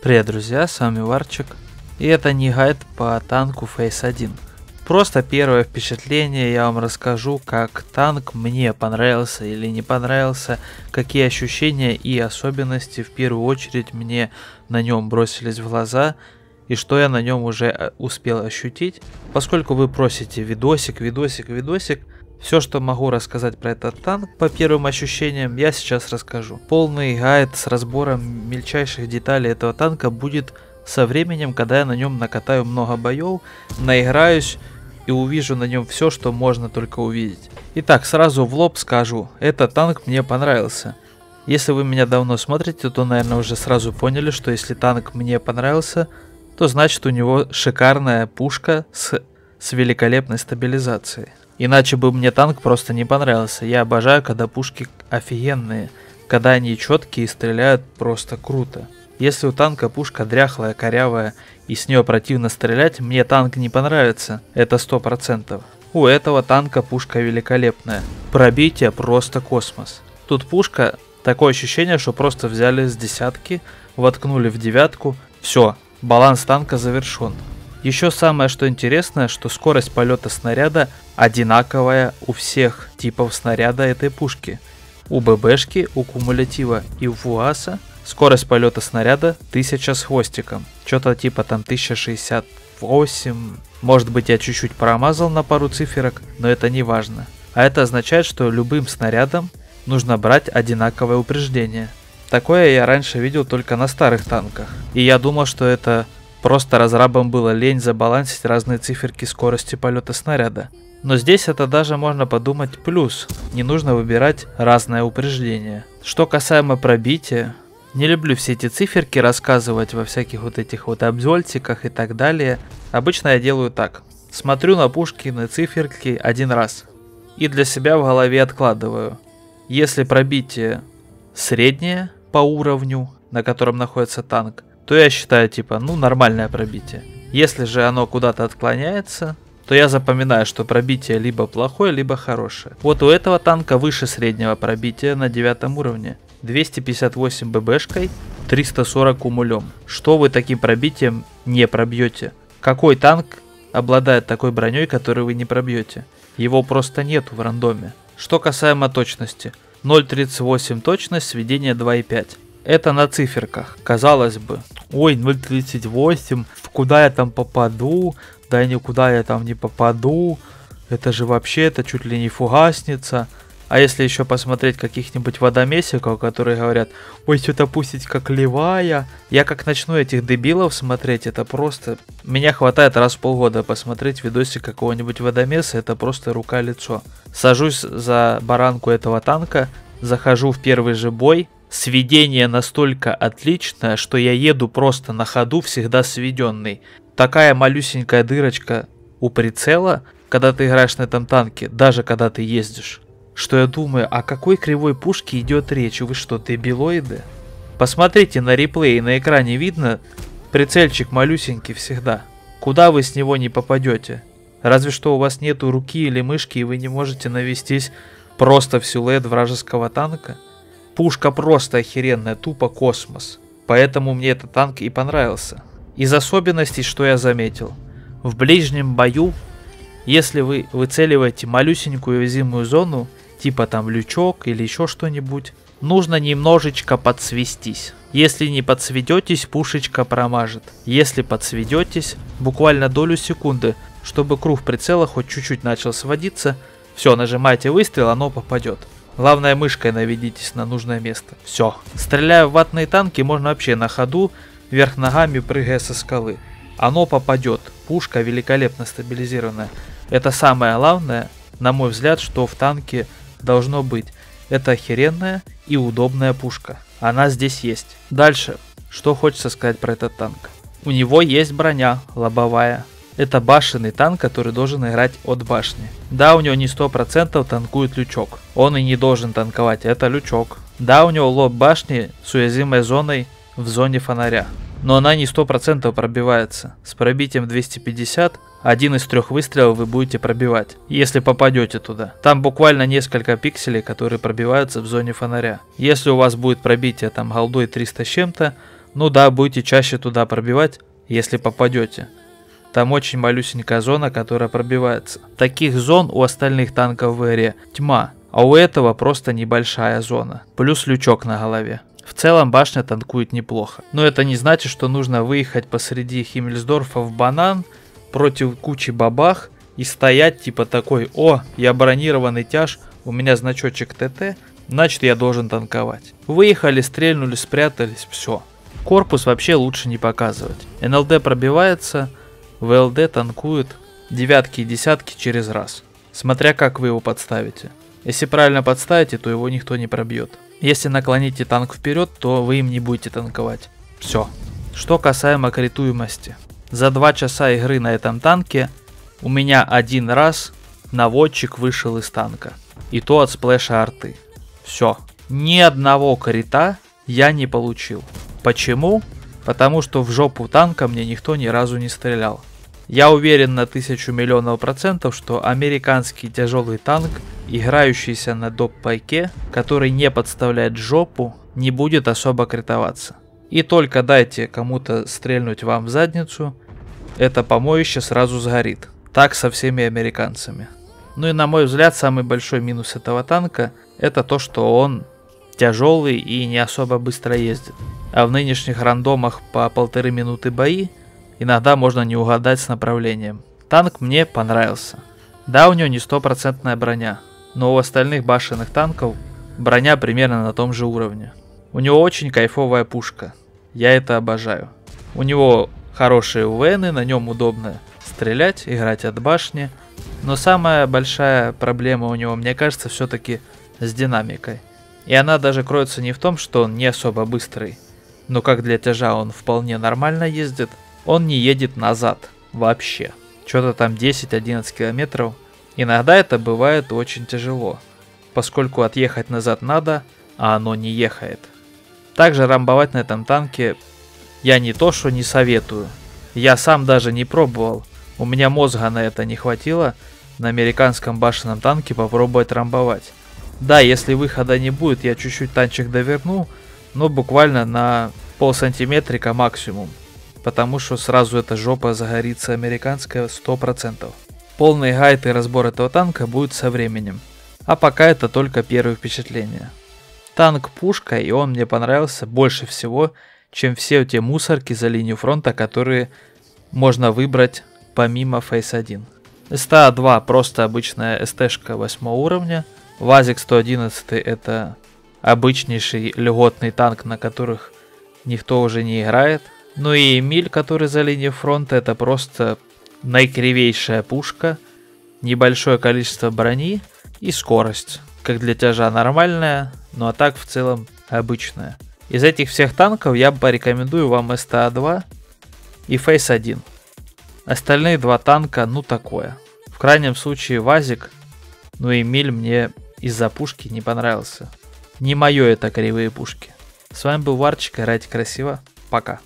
Привет, друзья, с вами Варчик. И это не гайд по танку Face 1. Просто первое впечатление я вам расскажу, как танк мне понравился или не понравился, какие ощущения и особенности в первую очередь мне на нем бросились в глаза и что я на нем уже э, успел ощутить. Поскольку вы просите видосик, видосик, видосик, все, что могу рассказать про этот танк по первым ощущениям, я сейчас расскажу. Полный гайд с разбором мельчайших деталей этого танка будет со временем, когда я на нем накатаю много боев, наиграюсь и увижу на нем все, что можно только увидеть. Итак, сразу в лоб скажу, этот танк мне понравился. Если вы меня давно смотрите, то, наверное, уже сразу поняли, что если танк мне понравился, то значит у него шикарная пушка с, с великолепной стабилизацией. Иначе бы мне танк просто не понравился. Я обожаю, когда пушки офигенные, когда они четкие и стреляют просто круто. Если у танка пушка дряхлая, корявая и с нее противно стрелять, мне танк не понравится, это сто процентов. У этого танка пушка великолепная. Пробитие просто космос. Тут пушка, такое ощущение, что просто взяли с десятки, воткнули в девятку, все, баланс танка завершен. Еще самое что интересное, что скорость полета снаряда одинаковая у всех типов снаряда этой пушки. У ББшки, у кумулятива и у ФУАСа скорость полета снаряда 1000 с хвостиком. Что-то типа там 1068. Может быть я чуть-чуть промазал на пару циферок, но это не важно. А это означает, что любым снарядом нужно брать одинаковое упреждение. Такое я раньше видел только на старых танках. И я думал, что это Просто разрабам было лень забалансить разные циферки скорости полета снаряда. Но здесь это даже можно подумать плюс, не нужно выбирать разное упреждение. Что касаемо пробития, не люблю все эти циферки рассказывать во всяких вот этих вот обзольтиках и так далее. Обычно я делаю так. Смотрю на пушки, на циферки один раз. И для себя в голове откладываю. Если пробитие среднее по уровню, на котором находится танк, то я считаю, типа, ну, нормальное пробитие. Если же оно куда-то отклоняется, то я запоминаю, что пробитие либо плохое, либо хорошее. Вот у этого танка выше среднего пробития на девятом уровне. 258 ББшкой, 340 умулем. Что вы таким пробитием не пробьете? Какой танк обладает такой броней, которую вы не пробьете? Его просто нету в рандоме. Что касаемо точности. 0.38 точность, сведение 2.5. Это на циферках. Казалось бы, ой, 0.38, куда я там попаду? Да никуда я там не попаду. Это же вообще, это чуть ли не фугасница. А если еще посмотреть каких-нибудь водомесиков, которые говорят, ой, что-то пустить как левая. Я как начну этих дебилов смотреть, это просто... Меня хватает раз в полгода посмотреть видосик какого-нибудь водомеса, это просто рука-лицо. Сажусь за баранку этого танка, захожу в первый же бой, Сведение настолько отличное, что я еду просто на ходу всегда сведенный. Такая малюсенькая дырочка у прицела, когда ты играешь на этом танке, даже когда ты ездишь. Что я думаю, о какой кривой пушке идет речь? Вы что, дебилоиды? Посмотрите на реплей, на экране видно, прицельчик малюсенький всегда. Куда вы с него не попадете? Разве что у вас нету руки или мышки и вы не можете навестись просто в силуэт вражеского танка? Пушка просто охеренная, тупо космос. Поэтому мне этот танк и понравился. Из особенностей, что я заметил. В ближнем бою, если вы выцеливаете малюсенькую уязвимую зону, типа там лючок или еще что-нибудь, нужно немножечко подсвестись. Если не подсведетесь, пушечка промажет. Если подсведетесь, буквально долю секунды, чтобы круг прицела хоть чуть-чуть начал сводиться, все, нажимаете выстрел, оно попадет. Главное мышкой наведитесь на нужное место. Все. Стреляя в ватные танки, можно вообще на ходу, вверх ногами прыгая со скалы. Оно попадет. Пушка великолепно стабилизированная. Это самое главное, на мой взгляд, что в танке должно быть. Это охеренная и удобная пушка. Она здесь есть. Дальше. Что хочется сказать про этот танк. У него есть броня лобовая. Это башенный танк, который должен играть от башни. Да, у него не 100% танкует лючок. Он и не должен танковать, это лючок. Да, у него лоб башни с уязвимой зоной в зоне фонаря. Но она не 100% пробивается. С пробитием 250 один из трех выстрелов вы будете пробивать, если попадете туда. Там буквально несколько пикселей, которые пробиваются в зоне фонаря. Если у вас будет пробитие там голдой 300 с чем-то, Ну да, будете чаще туда пробивать, если попадете. Там очень малюсенькая зона, которая пробивается. Таких зон у остальных танков в эре тьма, а у этого просто небольшая зона. Плюс лючок на голове. В целом башня танкует неплохо. Но это не значит, что нужно выехать посреди Химмельсдорфа в банан против кучи бабах и стоять типа такой, о, я бронированный тяж, у меня значочек ТТ, значит я должен танковать. Выехали, стрельнули, спрятались, все. Корпус вообще лучше не показывать. НЛД пробивается, ВЛД танкует девятки и десятки через раз. Смотря как вы его подставите. Если правильно подставите, то его никто не пробьет. Если наклоните танк вперед, то вы им не будете танковать. Все. Что касаемо критуемости. За два часа игры на этом танке у меня один раз наводчик вышел из танка. И то от сплэша арты. Все. Ни одного крита я не получил. Почему? Потому что в жопу танка мне никто ни разу не стрелял. Я уверен на тысячу миллионов процентов, что американский тяжелый танк, играющийся на доп-пайке, который не подставляет жопу, не будет особо критоваться. И только дайте кому-то стрельнуть вам в задницу, это помоище сразу сгорит. Так со всеми американцами. Ну и на мой взгляд, самый большой минус этого танка, это то, что он тяжелый и не особо быстро ездит. А в нынешних рандомах по полторы минуты бои иногда можно не угадать с направлением. Танк мне понравился. Да, у него не стопроцентная броня, но у остальных башенных танков броня примерно на том же уровне. У него очень кайфовая пушка. Я это обожаю. У него хорошие УВНы, на нем удобно стрелять, играть от башни. Но самая большая проблема у него, мне кажется, все-таки с динамикой. И она даже кроется не в том, что он не особо быстрый, но как для тяжа он вполне нормально ездит, он не едет назад вообще. Что-то там 10-11 километров. Иногда это бывает очень тяжело, поскольку отъехать назад надо, а оно не ехает. Также рамбовать на этом танке я не то что не советую, я сам даже не пробовал, у меня мозга на это не хватило на американском башенном танке попробовать рамбовать. Да, если выхода не будет, я чуть-чуть танчик доверну, но буквально на пол сантиметрика максимум. Потому что сразу эта жопа загорится американская 100%. Полный гайд и разбор этого танка будет со временем. А пока это только первые впечатления. Танк пушка, и он мне понравился больше всего, чем все те мусорки за линию фронта, которые можно выбрать помимо Face 1. СТА-2 просто обычная СТ-шка 8 уровня. ВАЗик 111 это обычнейший льготный танк, на которых никто уже не играет. Ну и Эмиль, который за линией фронта, это просто наикривейшая пушка, небольшое количество брони и скорость. Как для тяжа нормальная, ну а так в целом обычная. Из этих всех танков я порекомендую вам СТА-2 и Фейс 1. Остальные два танка, ну такое. В крайнем случае Вазик, ну и Миль мне из-за пушки не понравился. Не мое это кривые пушки. С вами был Варчик, играйте красиво, пока.